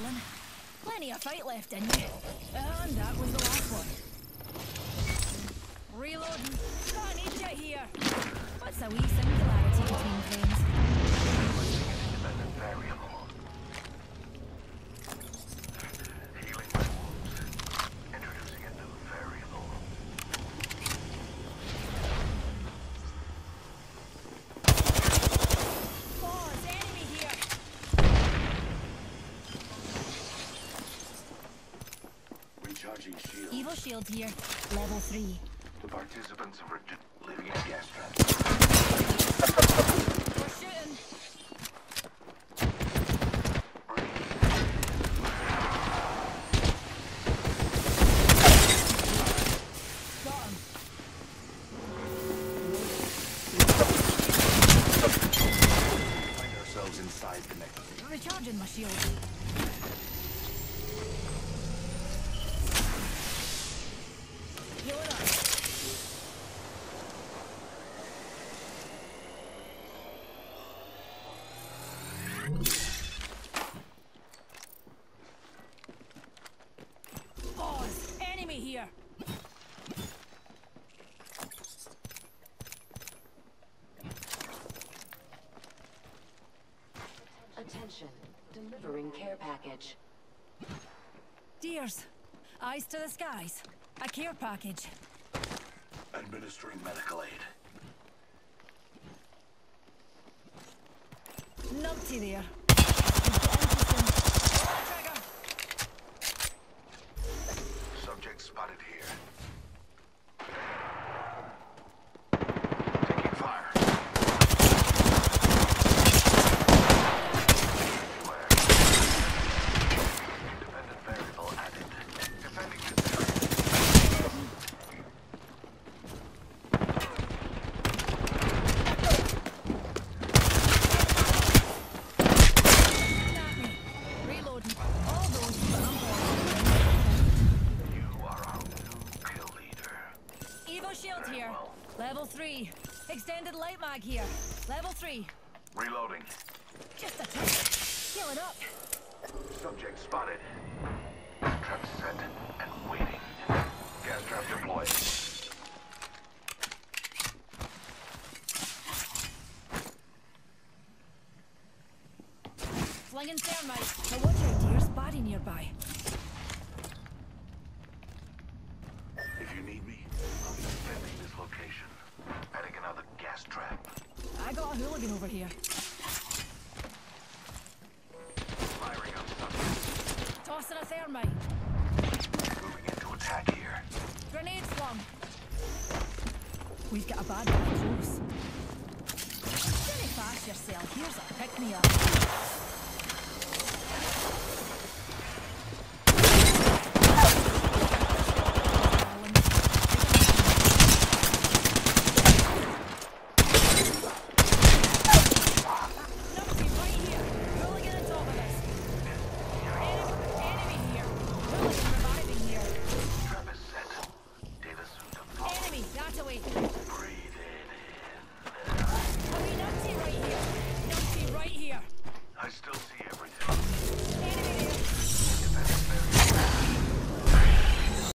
darling. Plenty of fight left in you. And that was the last one. Reloading. Can't eat you here. What's a wee thing? Shield. Evil shield here. Level 3. The participants have redu- leaving a gas trap. We're shooting. Got. Find ourselves inside the next. Recharging my shield. Attention, delivering care package. Dears, eyes to the skies. A care package. Administering medical aid. Numpty there. Level 3. Extended light mag here. Level 3. Reloading. Just a touch. Heal it up. Subject spotted. Trap set and waiting. Gas trap deployed. Flinging thermite. Now watch out, dears. Body nearby. Gas trap. I got a hooligan over here. Firing up subject. Tossing a thermite. Moving into attack here. Grenade flung. We've got a bad guy close. Very fast yourself. Here's a pick me up.